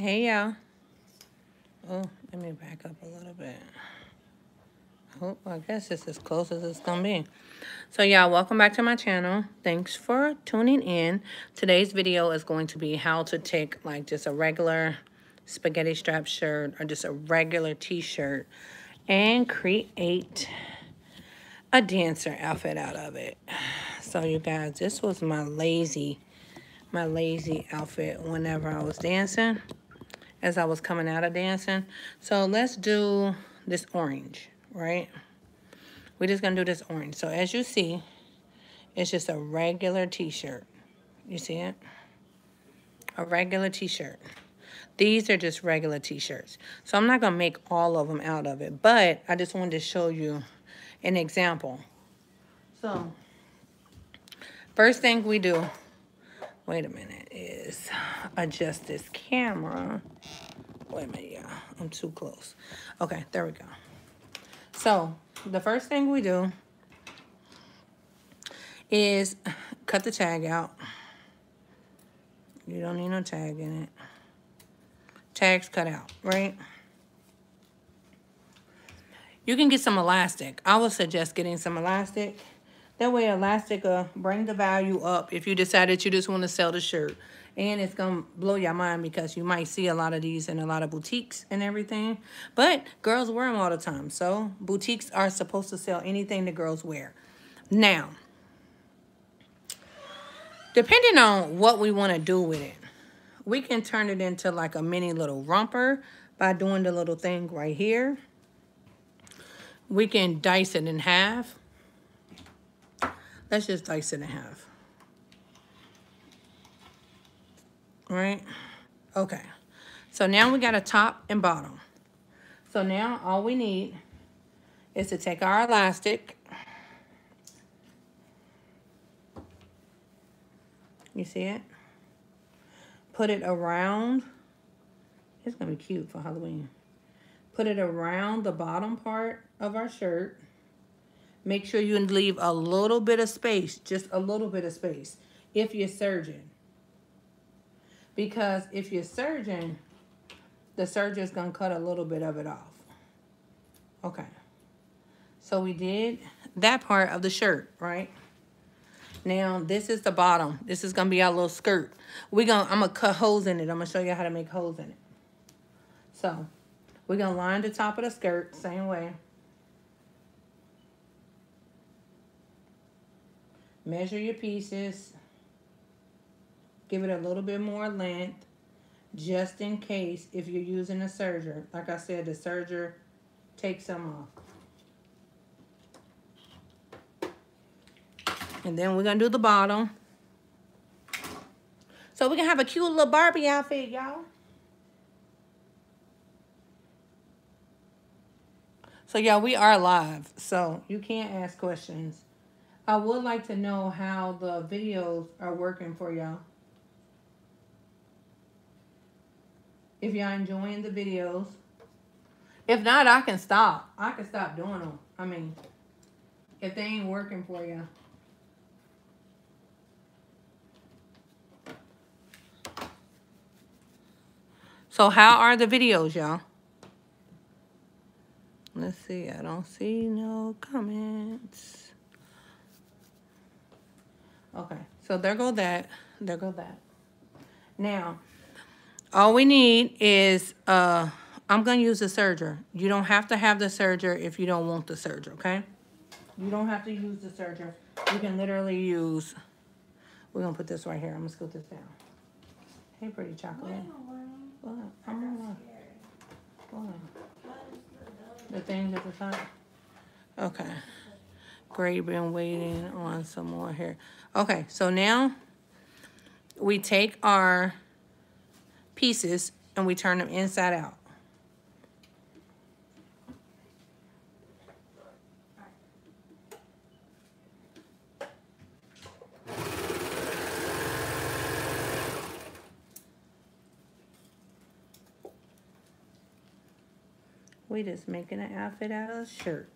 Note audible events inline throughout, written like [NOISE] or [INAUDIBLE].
Hey, y'all. Oh, let me back up a little bit. Oh, I guess it's as close as it's gonna be. So, y'all, welcome back to my channel. Thanks for tuning in. Today's video is going to be how to take, like, just a regular spaghetti strap shirt or just a regular t-shirt and create a dancer outfit out of it. So, you guys, this was my lazy, my lazy outfit whenever I was dancing as I was coming out of dancing. So let's do this orange, right? We're just gonna do this orange. So as you see, it's just a regular t-shirt. You see it? A regular t-shirt. These are just regular t-shirts. So I'm not gonna make all of them out of it, but I just wanted to show you an example. So, first thing we do wait a minute, is adjust this camera. Wait a minute, yeah, I'm too close. Okay, there we go. So, the first thing we do is cut the tag out. You don't need no tag in it. Tags cut out, right? You can get some elastic. I would suggest getting some elastic that way Elastica bring the value up if you decide that you just want to sell the shirt. And it's going to blow your mind because you might see a lot of these in a lot of boutiques and everything. But girls wear them all the time. So boutiques are supposed to sell anything the girls wear. Now, depending on what we want to do with it, we can turn it into like a mini little romper by doing the little thing right here. We can dice it in half Let's just dice and a half. Right? Okay. So now we got a top and bottom. So now all we need is to take our elastic. You see it? Put it around. It's going to be cute for Halloween. Put it around the bottom part of our shirt. Make sure you leave a little bit of space, just a little bit of space, if you're serging. Because if you're serging, the serger's going to cut a little bit of it off. Okay. So we did that part of the shirt, right? Now, this is the bottom. This is going to be our little skirt. We're gonna, I'm going to cut holes in it. I'm going to show you how to make holes in it. So, we're going to line the top of the skirt, same way. Measure your pieces. Give it a little bit more length just in case if you're using a serger. Like I said, the serger takes some off. And then we're going to do the bottom. So we can have a cute little Barbie outfit, y'all. So, y'all, we are live. So, you can't ask questions. I would like to know how the videos are working for y'all. If y'all enjoying the videos. If not, I can stop. I can stop doing them. I mean, if they ain't working for you. So how are the videos, y'all? Let's see. I don't see no comments. Okay, so there go that. There go that. Now, all we need is, uh, I'm going to use the serger. You don't have to have the serger if you don't want the serger, okay? You don't have to use the serger. You can literally use, we're going to put this right here. I'm going to scoot this down. Hey, pretty chocolate. What? I'm gonna, what? The things at the top? Okay. Great, been waiting on some more here. Okay, so now we take our pieces and we turn them inside out. We just making an outfit out of a shirt.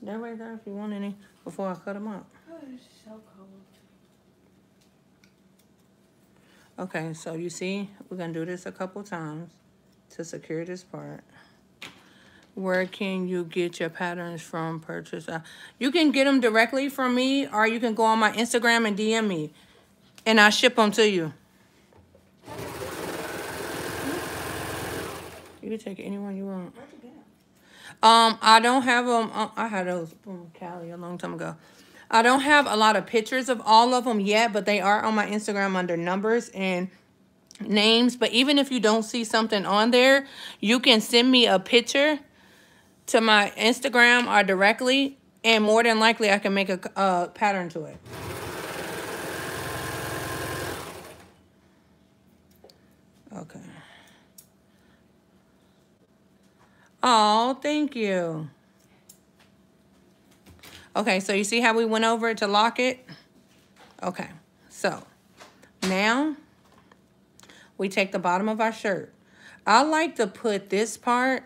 They're right there if you want any before I cut them up. Oh, it's so cold. Okay, so you see, we're gonna do this a couple times to secure this part. Where can you get your patterns from purchase? Uh, you can get them directly from me or you can go on my Instagram and DM me and I ship them to you. You can take it anyone you want. Um, I don't have them. Uh, I had those from Cali a long time ago. I don't have a lot of pictures of all of them yet, but they are on my Instagram under numbers and names. But even if you don't see something on there, you can send me a picture to my Instagram or directly, and more than likely I can make a, a pattern to it. Okay. Oh, thank you. Okay, so you see how we went over it to lock it? Okay, so now we take the bottom of our shirt. I like to put this part.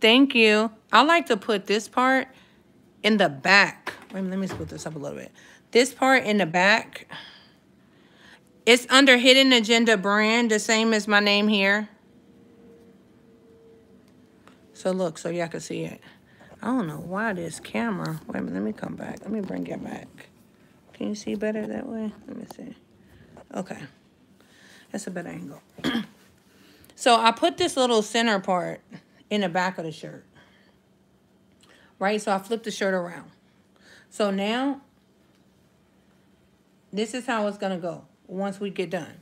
Thank you. I like to put this part in the back. Wait, let me split this up a little bit. This part in the back. It's under Hidden Agenda brand, the same as my name here. So look, so y'all can see it. I don't know why this camera. Wait a minute, let me come back. Let me bring it back. Can you see better that way? Let me see. Okay. That's a better angle. [CLEARS THROAT] so I put this little center part in the back of the shirt. Right? So I flip the shirt around. So now, this is how it's going to go once we get done.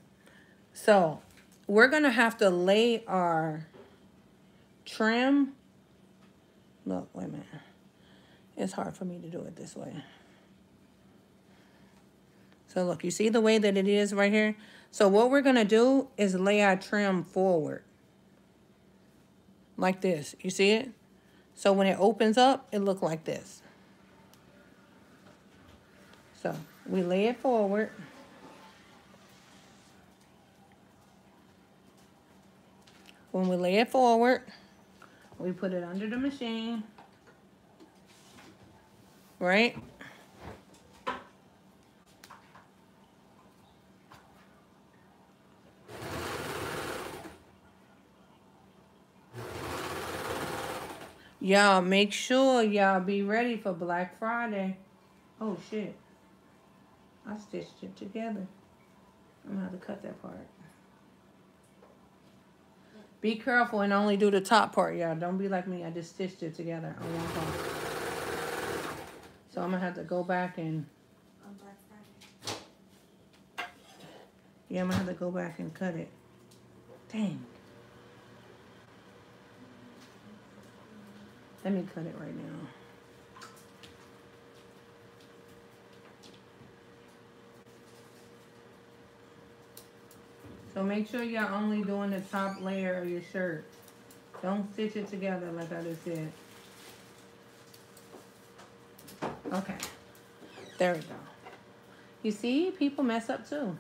So we're going to have to lay our trim. Look, wait a minute. It's hard for me to do it this way. So look, you see the way that it is right here? So what we're going to do is lay our trim forward. Like this. You see it? So when it opens up, it look like this. So we lay it forward. When we lay it forward, we put it under the machine. Right? Y'all make sure y'all be ready for Black Friday. Oh shit. I stitched it together. I'm gonna have to cut that part. Be careful and only do the top part, y'all. Don't be like me. I just stitched it together on one part. So I'm gonna have to go back and yeah, I'm gonna have to go back and cut it. Dang. Let me cut it right now. So make sure you're only doing the top layer of your shirt. Don't stitch it together like I just said. Okay. There we go. You see, people mess up too.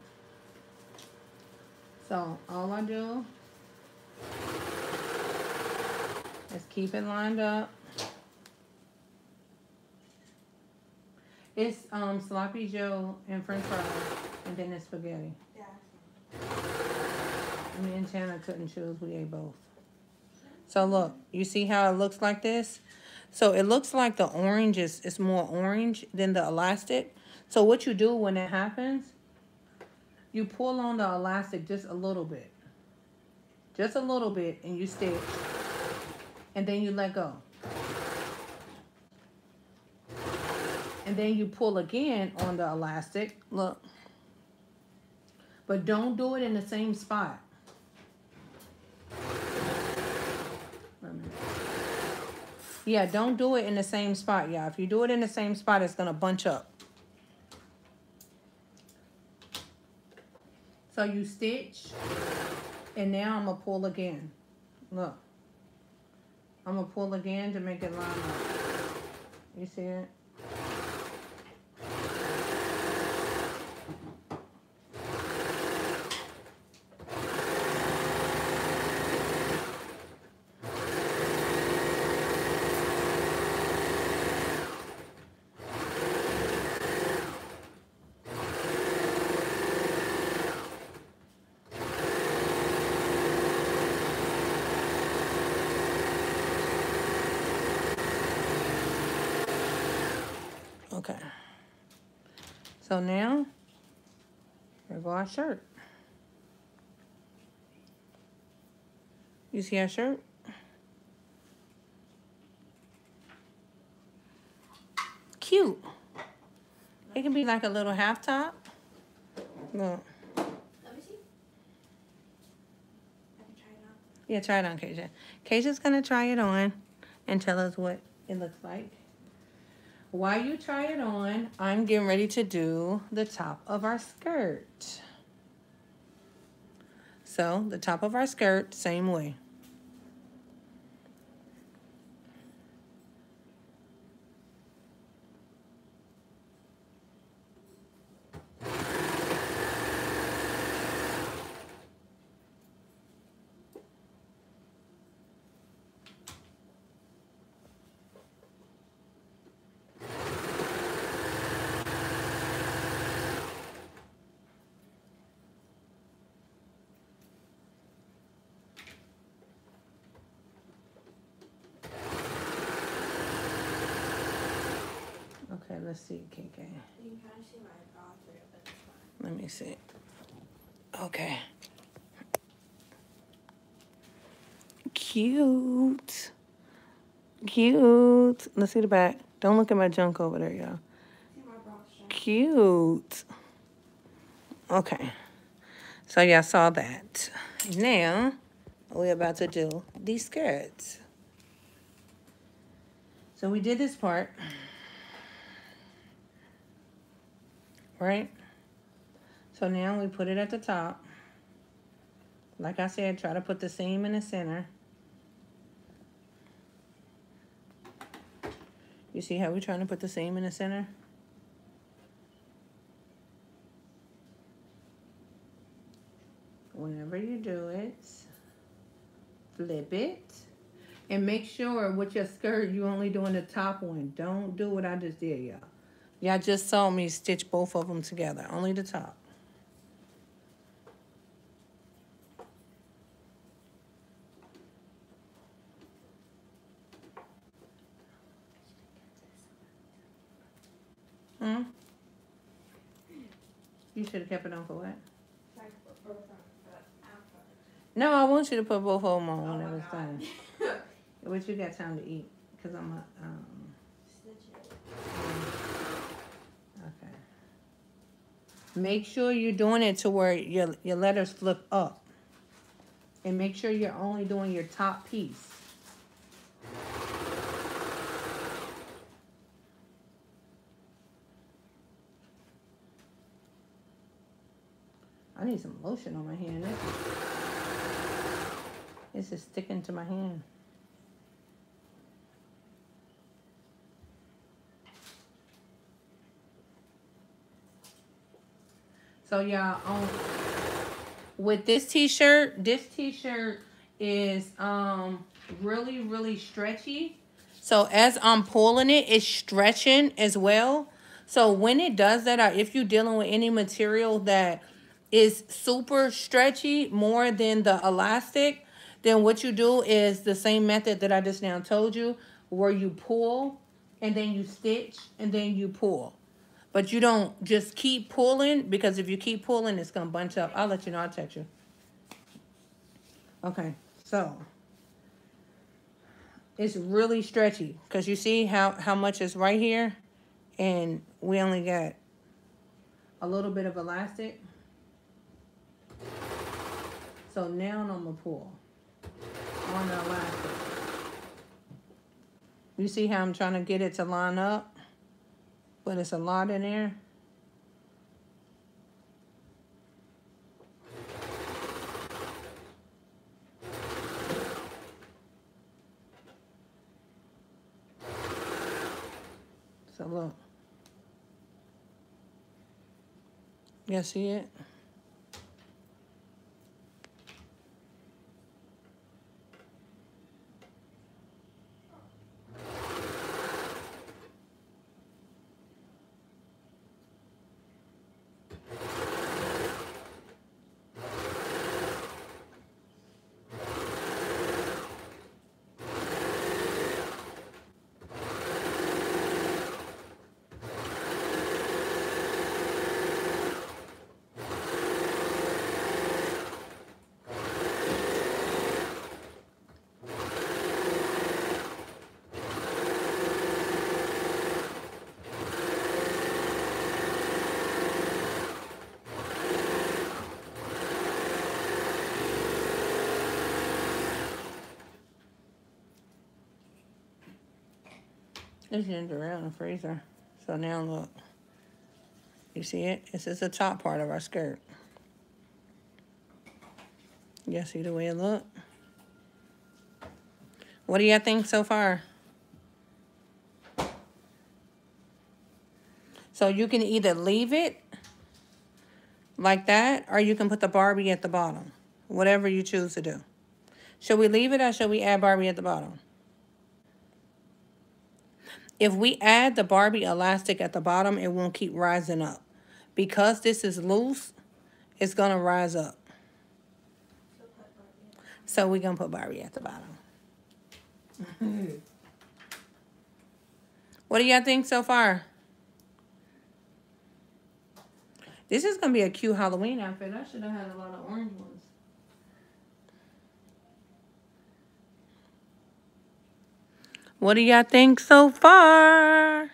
So all I do is keep it lined up. It's um sloppy Joe and French fries, and then it's spaghetti. Me and Tana couldn't choose. We ate both. So look, you see how it looks like this? So it looks like the orange is, is more orange than the elastic. So what you do when that happens, you pull on the elastic just a little bit. Just a little bit and you stitch. And then you let go. And then you pull again on the elastic. Look. But don't do it in the same spot. Yeah, don't do it in the same spot, y'all. If you do it in the same spot, it's gonna bunch up. So you stitch, and now I'm gonna pull again. Look. I'm gonna pull again to make it line up. You see it? Okay. So now, go our shirt. You see our shirt? Cute. It can be like a little half top. Look. Let me see. I can try it on. Yeah, try it on, Kasia. Kasia's gonna try it on and tell us what it looks like. While you try it on, I'm getting ready to do the top of our skirt. So, the top of our skirt, same way. Okay, let's see. You can kind of see my but it's fine. Let me see. Okay. Cute. Cute. Let's see the back. Don't look at my junk over there, y'all. Cute. Okay. So y'all saw that. Now, we're about to do these skirts. So we did this part. Right? So now we put it at the top. Like I said, try to put the seam in the center. You see how we're trying to put the seam in the center? Whenever you do it, flip it. And make sure with your skirt, you only doing the top one. Don't do what I just did, y'all. Y'all just saw me stitch both of them together. Only the top. Hmm? You should have kept it on for what? Sorry for both of them, but after. No, I want you to put both of them on Oh when it was done. [LAUGHS] But you got time to eat, cause I'm a, um, Stitch it. okay. Make sure you're doing it to where your, your letters flip up. And make sure you're only doing your top piece. I need some lotion on my hand. This is, sticking to my hand. So y'all, um, with this t-shirt, this t-shirt is um really really stretchy. So as I'm pulling it, it's stretching as well. So when it does that, if you're dealing with any material that is super stretchy more than the elastic, then what you do is the same method that I just now told you, where you pull and then you stitch and then you pull. But you don't just keep pulling because if you keep pulling, it's gonna bunch up. I'll let you know. I'll text you. Okay, so it's really stretchy because you see how how much is right here, and we only got a little bit of elastic. So now I'm gonna pull on the elastic. You see how I'm trying to get it to line up? But it's a lot in there. So look. You see it? This ale in the freezer. So now look. You see it? This is the top part of our skirt. You see the way it look? What do you think so far? So you can either leave it like that, or you can put the Barbie at the bottom. Whatever you choose to do. Should we leave it or should we add Barbie at the bottom? If we add the Barbie elastic at the bottom, it won't keep rising up. Because this is loose, it's going to rise up. So we're going to put Barbie at the bottom. what do y'all think so far? This is going to be a cute Halloween outfit. I should have had a lot of orange ones. What do y'all think so far?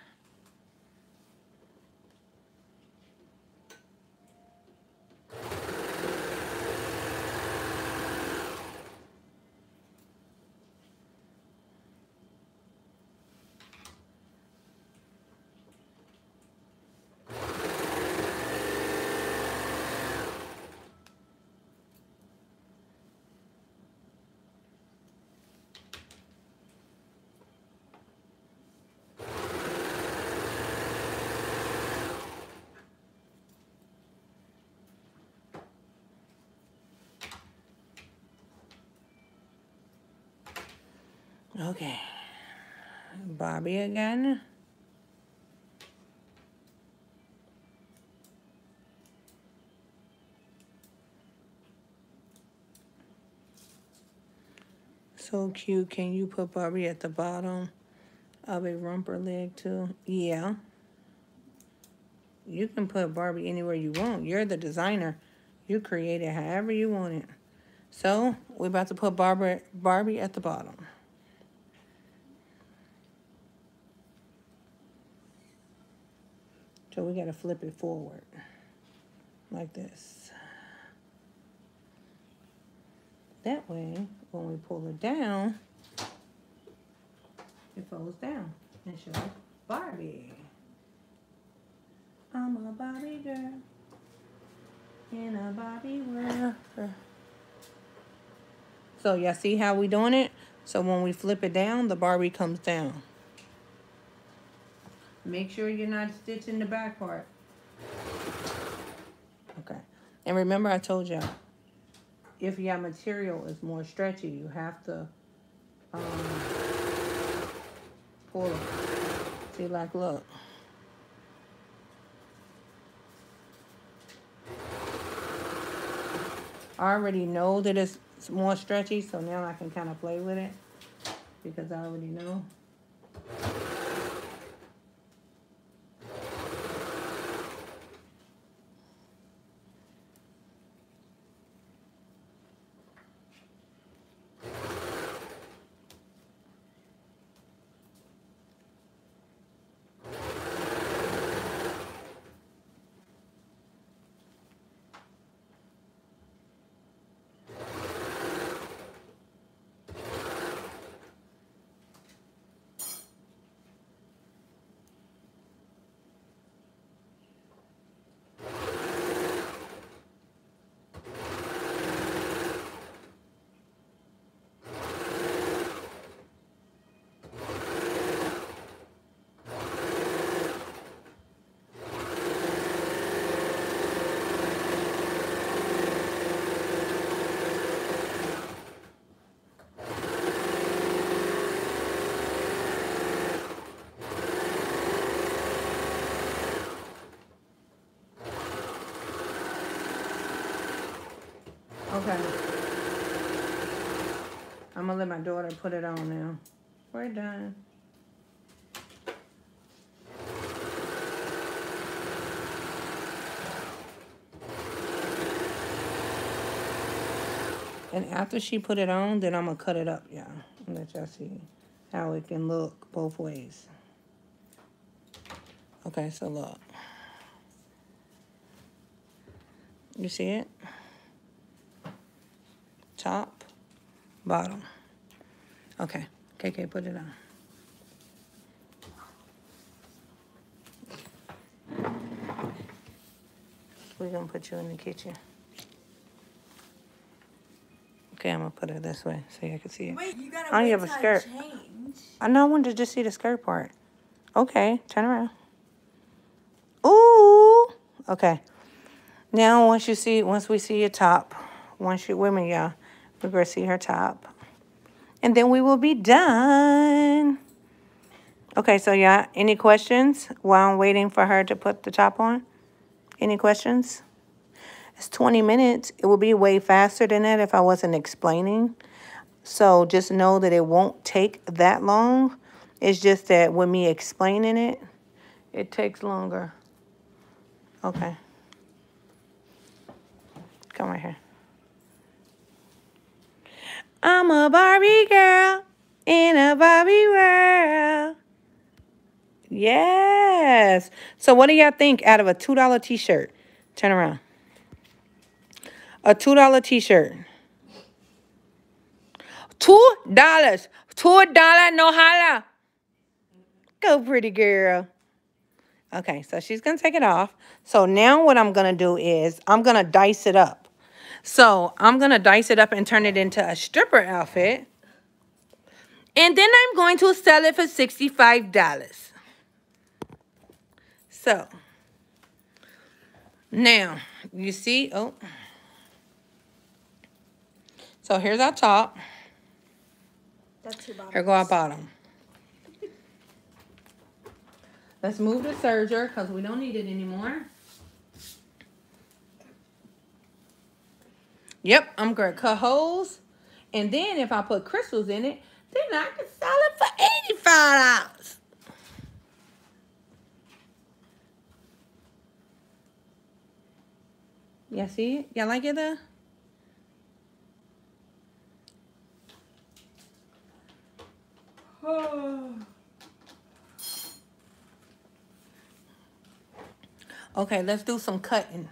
Okay. Bobby again. So cute. Can you put Barbie at the bottom of a romper leg too? Yeah. You can put Barbie anywhere you want. You're the designer. You create it however you want it. So, we're about to put Barbie at the bottom. So we got to flip it forward like this. That way, when we pull it down, it folds down and shows Barbie. I'm a Barbie girl in a Barbie world. So y'all see how we doing it? So when we flip it down, the Barbie comes down. Make sure you're not stitching the back part. Okay. And remember I told y'all, if your material is more stretchy, you have to um, pull it. See, like, look. I already know that it's more stretchy, so now I can kind of play with it because I already know. Okay. I'm gonna let my daughter put it on now. We're done. And after she put it on, then I'm gonna cut it up, y'all. Let y'all see how it can look both ways. Okay, so look. You see it? top, bottom. Okay, KK, put it on. We're gonna put you in the kitchen. Okay, I'm gonna put it this way so you can see it. Wait, you gotta I only have a skirt. I know I wanted to just see the skirt part. Okay, turn around. Ooh. Okay. Now once you see, once we see your top, once you, women, y'all see her top. And then we will be done. Okay, so yeah, any questions while I'm waiting for her to put the top on? Any questions? It's 20 minutes. It would be way faster than that if I wasn't explaining. So just know that it won't take that long. It's just that with me explaining it, it takes longer. Okay. Come right here. I'm a Barbie girl in a Barbie world. Yes. So what do y'all think out of a $2 t-shirt? Turn around. A $2 t-shirt. Two dollars. Two dollar no holla. Go pretty girl. Okay, so she's gonna take it off. So now what I'm gonna do is I'm gonna dice it up. So I'm gonna dice it up and turn it into a stripper outfit. And then I'm going to sell it for $65. So now you see, oh. So here's our top. That's your bottom. Here go our bottom. Let's move the serger because we don't need it anymore. Yep, I'm gonna cut holes. And then if I put crystals in it, then I can sell it for $85. Y'all see? Y'all like it there? [SIGHS] Okay, let's do some cutting.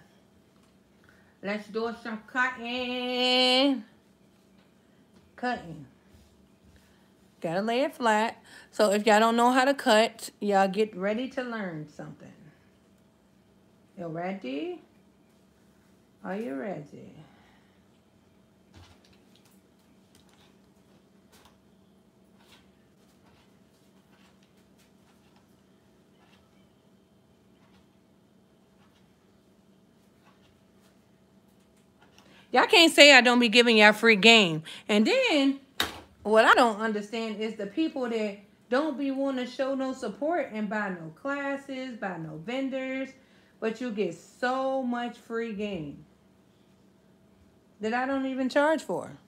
Let's do some cutting. Cutting. Gotta lay it flat. So if y'all don't know how to cut, y'all get ready to learn something. You ready? Are you ready? Y'all can't say I don't be giving y'all free game. And then what I don't understand is the people that don't be want to show no support and buy no classes, buy no vendors, but you get so much free game that I don't even charge for.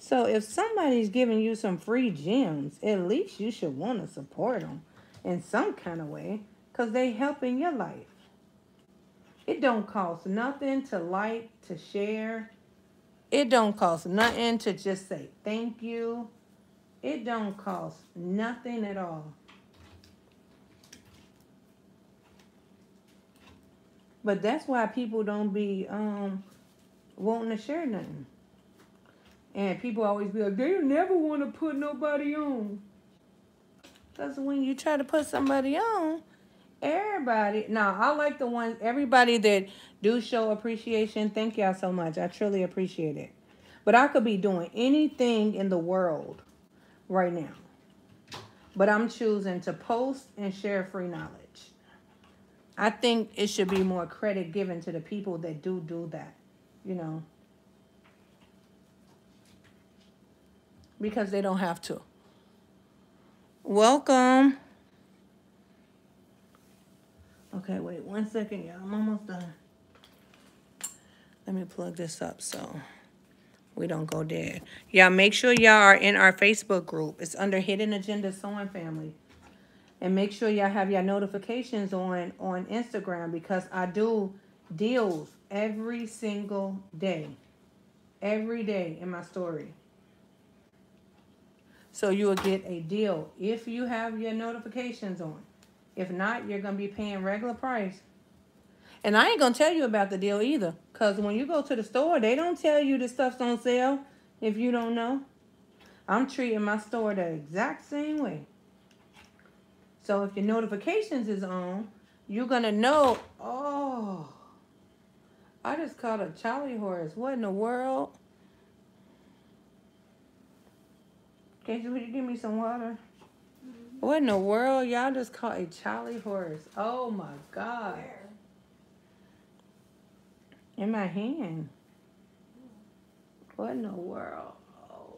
So if somebody's giving you some free gems, at least you should want to support them in some kind of way because they helping your life. It don't cost nothing to like, to share. It don't cost nothing to just say thank you. It don't cost nothing at all. But that's why people don't be um wanting to share nothing. And people always be like, they never want to put nobody on. Because when you try to put somebody on, everybody, now I like the ones, everybody that do show appreciation. Thank y'all so much. I truly appreciate it. But I could be doing anything in the world right now. But I'm choosing to post and share free knowledge. I think it should be more credit given to the people that do do that, you know. Because they don't have to. Welcome. Okay, wait one second, y'all. I'm almost done. Let me plug this up so we don't go dead. Y'all make sure y'all are in our Facebook group. It's under Hidden Agenda Sewing Family. And make sure y'all have your notifications on on Instagram because I do deals every single day. Every day in my story. So you will get a deal if you have your notifications on. If not, you're going to be paying regular price. And I ain't going to tell you about the deal either. Because when you go to the store, they don't tell you the stuff's on sale if you don't know. I'm treating my store the exact same way. So if your notifications is on, you're gonna know. Oh, I just caught a Charlie horse. What in the world? Can you, would you give me some water? What in the world? Y'all just caught a Charlie horse. Oh my God. Where? In my hand. What in the world? Oh,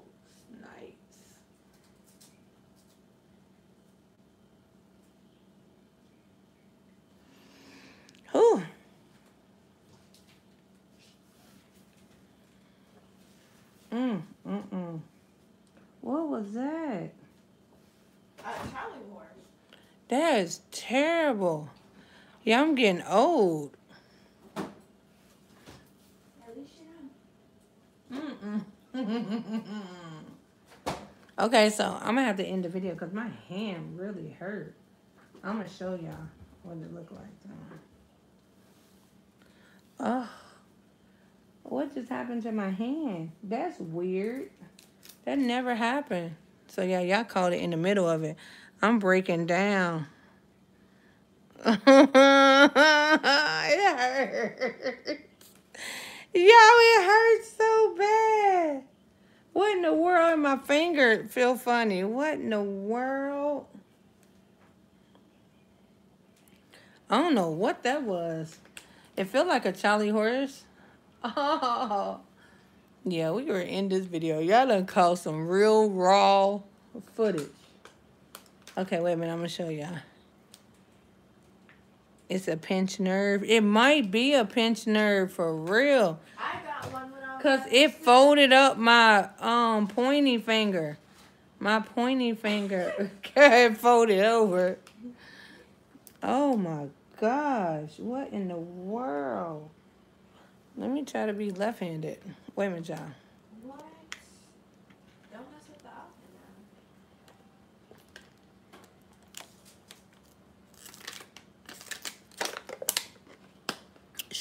snipes. Whew. Mm, mm, mm. What was that? A Charlie horse. That is terrible. Yeah, I'm getting old. [LAUGHS] Okay, so I'm gonna have to end the video because my hand really hurt. I'm gonna show y'all what it looked like. Oh, what just happened to my hand? That's weird. That never happened. So yeah, y'all caught it in the middle of it. I'm breaking down. [LAUGHS] it hurts. It hurts so bad. What in the world? My finger feel funny. What in the world? I don't know what that was. It felt like a Charlie horse. Oh. [LAUGHS] Yeah, we were in this video. Y'all done caught some real raw footage. Okay, wait a minute. I'm going to show y'all. It's a pinched nerve. It might be a pinched nerve for real. I got one when I was. Cause it folded up my um pointy finger. My pointy finger [LAUGHS] it folded over. Oh my gosh. What in the world? Let me try to be left-handed. Wait a minute, y'all. What? Don't mess with the outfit now.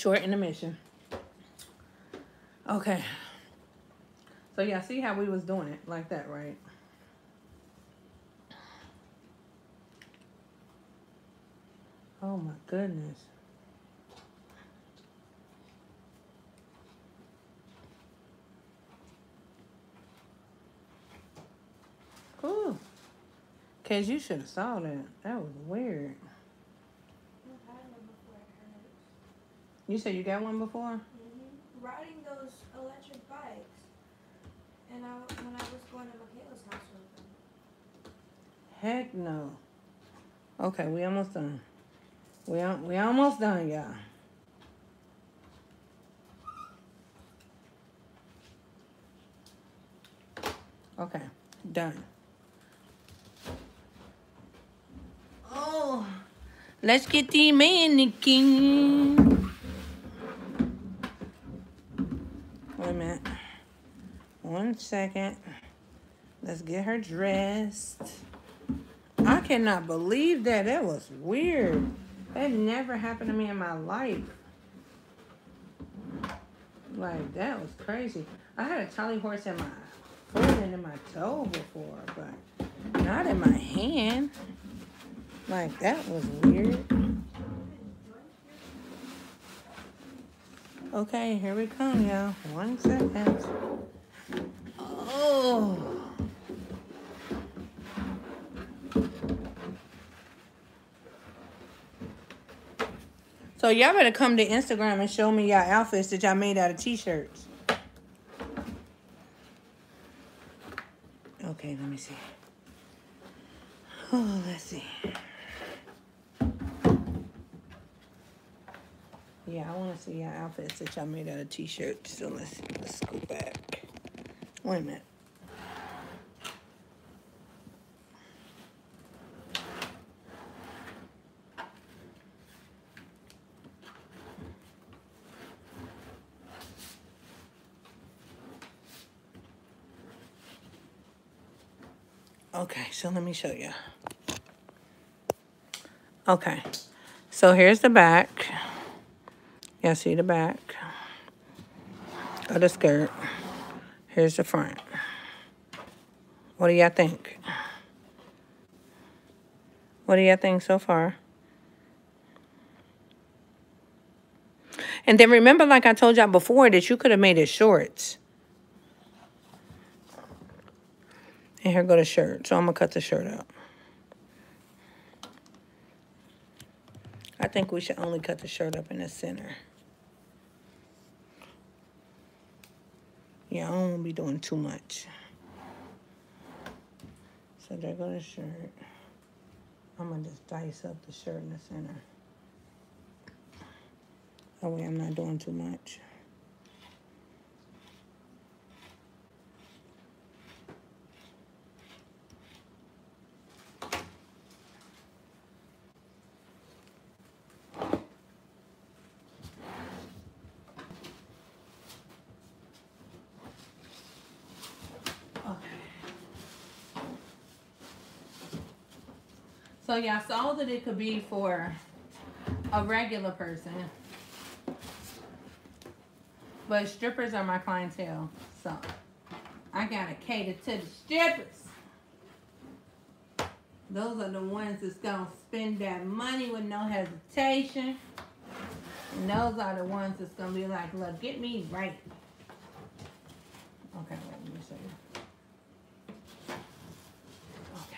Short intermission. Okay. So yeah, see how we was doing it like that, right? Oh my goodness. Ooh. Cause you should have saw that. That was weird. I've had one before. It hurts. You said you got one before? hmm Riding those electric bikes. And I, when I was going to Michaela's house with them. Heck no. Okay, we almost done. We al- we almost done, y'all. Okay, done. Oh, let's get the mannequin. Wait a minute. One second. Let's get her dressed. I cannot believe that. That was weird. That never happened to me in my life. Like, that was crazy. I had a Charlie horse in my foot and in my toe before, but not in my hand. Like, that was weird. Okay, here we come, y'all. One second. Oh. So y'all better come to Instagram and show me y'all outfits that y'all made out of t-shirts. Okay, let me see. Oh, let's see. Yeah, I want to see y'all outfits that y'all made out of t-shirts. So let's let's go back. Wait a minute. Okay, so let me show you. Okay, so here's the back. Y'all see the back of the skirt. Here's the front. What do y'all think? What do y'all think so far? And then remember, like I told y'all before, that you could have made it shorts. And here go the shirt. So I'm going to cut the shirt out. I think we should only cut the shirt up in the center. Yeah, I don't want to be doing too much. So there go the shirt. I'm to just dice up the shirt in the center. That way I'm not doing too much. So y'all saw that it could be for a regular person. But strippers are my clientele. So I gotta cater to the strippers. Those are the ones that's gonna spend that money with no hesitation. And those are the ones that's gonna be like, look, get me right. Okay, wait, let me show you. Okay.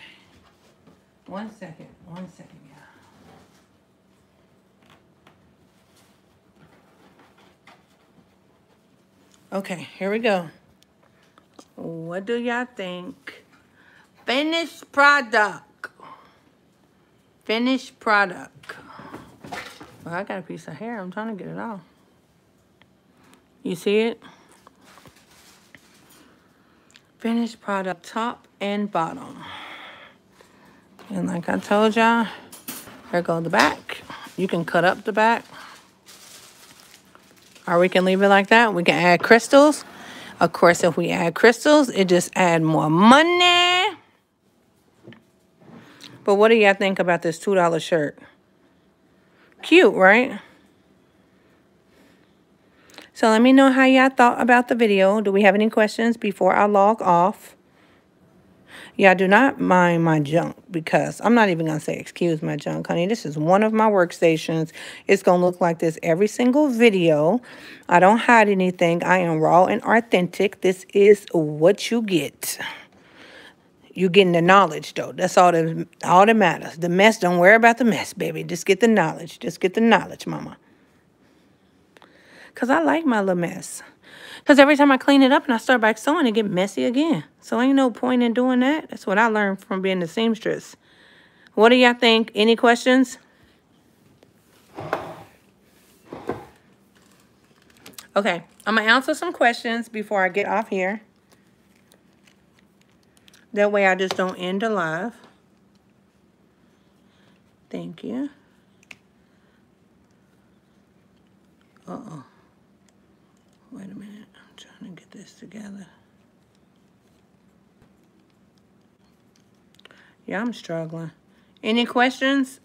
One second, one second, yeah. Okay, here we go. What do y'all think? Finished product. Finished product. Well, I got a piece of hair. I'm trying to get it off. You see it? Finished product, top and bottom. And like I told y'all, here go the back. You can cut up the back. Or we can leave it like that. We can add crystals. Of course, if we add crystals, it just add more money. But what do y'all think about this $2 shirt? Cute, right? So let me know how y'all thought about the video. Do we have any questions before I log off? Yeah, do not mind my junk because I'm not even going to say excuse my junk, honey. This is one of my workstations. It's going to look like this every single video. I don't hide anything. I am raw and authentic. This is what you get. You're getting the knowledge, though. That's all that, all that matters. The mess, don't worry about the mess, baby. Just get the knowledge. Just get the knowledge, mama. Because I like my little mess. Because every time I clean it up and I start back sewing, it get messy again. So ain't no point in doing that. That's what I learned from being the seamstress. What do y'all think? Any questions? Okay, I'm going to answer some questions before I get off here. That way I just don't end the live. Thank you. Uh-oh. Wait a minute this together. Yeah, I'm struggling. Any questions?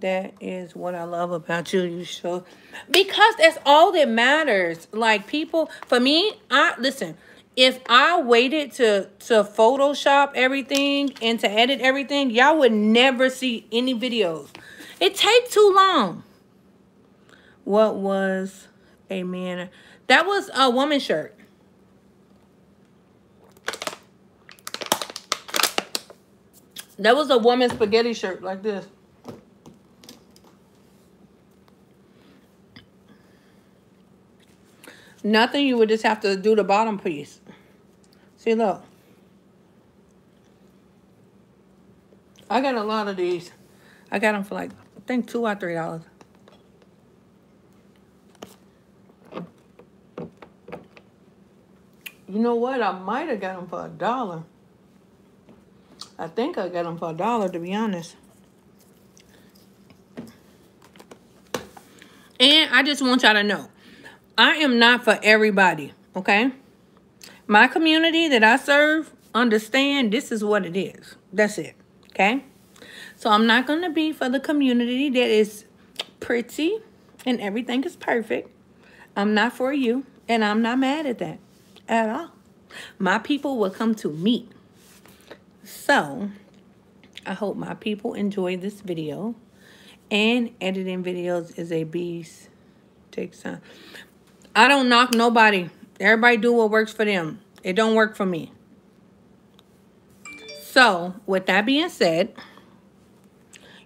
That is what I love about you. You show because that's all that matters. Like people, for me, I listen if I waited to to Photoshop everything and to edit everything, y'all would never see any videos. It takes too long. What was a man? That was a woman shirt. That was a woman's spaghetti shirt like this. Nothing, you would just have to do the bottom piece. See, look. I got a lot of these. I got them for like, I think two or three dollars. You know what? I might have got them for a dollar. I think I got them for a dollar, to be honest. And I just want y'all to know, I am not for everybody, okay? My community that I serve understand this is what it is. That's it. Okay? So I'm not going to be for the community that is pretty and everything is perfect. I'm not for you. And I'm not mad at that at all. My people will come to me. So, I hope my people enjoy this video. And editing videos is a beast. Takes time. I don't knock nobody. Everybody do what works for them. It don't work for me. So, with that being said,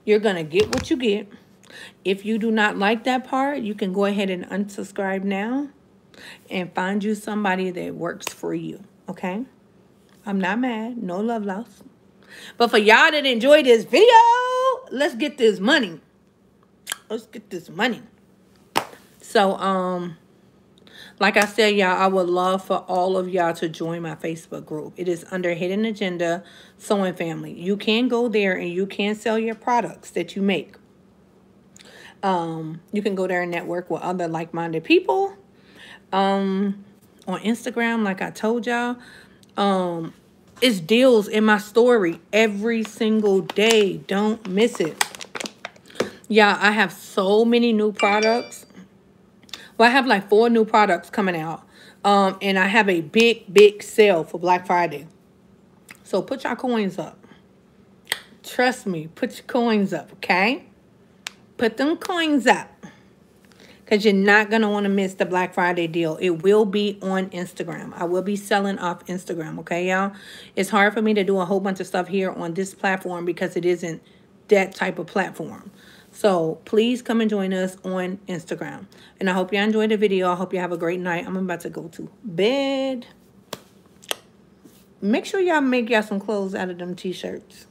you're going to get what you get. If you do not like that part, you can go ahead and unsubscribe now and find you somebody that works for you. Okay? I'm not mad. No love loss. But for y'all that enjoy this video, let's get this money. Let's get this money. So, um, like I said, y'all, I would love for all of y'all to join my Facebook group. It is under Hidden Agenda Sewing Family. You can go there and you can sell your products that you make. Um, you can go there and network with other like-minded people. Um, on Instagram, like I told y'all, um, it's deals in my story every single day. Don't miss it. Yeah, I have so many new products. Well, I have like four new products coming out. Um, and I have a big, big sale for Black Friday. So put your coins up. Trust me, put your coins up, okay? Put them coins up. Because you're not going to want to miss the Black Friday deal. It will be on Instagram. I will be selling off Instagram, okay, y'all? It's hard for me to do a whole bunch of stuff here on this platform because it isn't that type of platform. So please come and join us on Instagram. And I hope you enjoyed the video. I hope you have a great night. I'm about to go to bed. Make sure y'all make y'all some clothes out of them t-shirts.